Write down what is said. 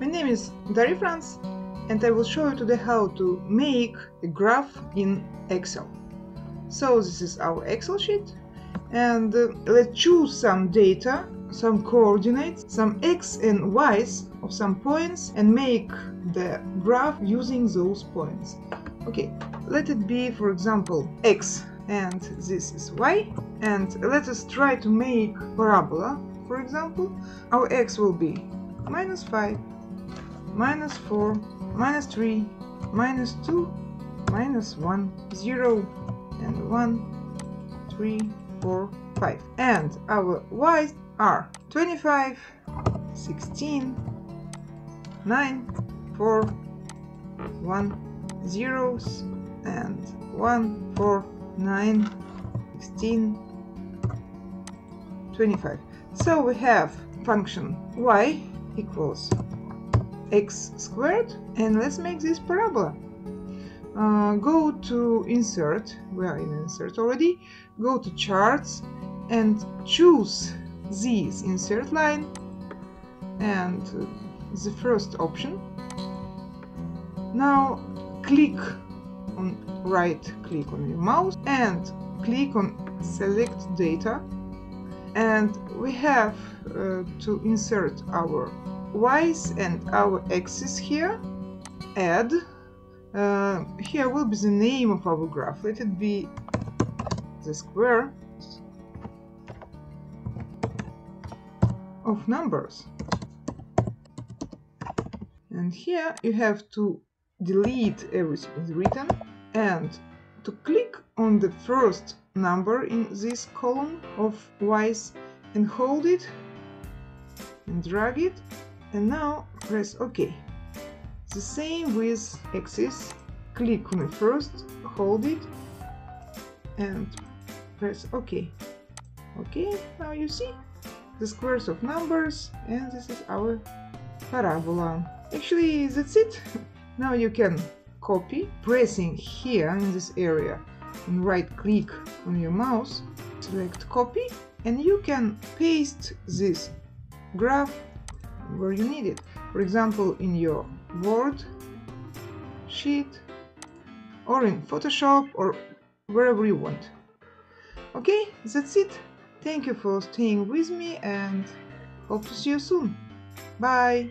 My name is Daria Franz and I will show you today how to make a graph in Excel. So this is our Excel sheet and uh, let's choose some data, some coordinates, some x and y's of some points and make the graph using those points. Okay, let it be for example x and this is y and let us try to make parabola for example our x will be minus 5 minus 4 minus 3 minus 2 minus 1 0 and 1 3 4 5 and our y's are 25 16 9 4 1 zeros and 1 4 9 16 25 so we have function y equals x squared and let's make this parabola. Uh, go to insert we are in insert already. Go to charts and choose this insert line and the first option. Now click on right click on your mouse and click on select data. And we have uh, to insert our y's and our x's here. Add uh, here will be the name of our graph. Let it be the square of numbers. And here you have to delete everything written and to click on the first number in this column of y's and hold it and drag it and now press OK. The same with x's. Click on it first, hold it and press OK. OK, now you see the squares of numbers and this is our parabola. Actually, that's it. Now you can copy, pressing here in this area and right click on your mouse, select copy and you can paste this graph where you need it. For example, in your Word sheet or in Photoshop or wherever you want. Okay, that's it. Thank you for staying with me and hope to see you soon. Bye!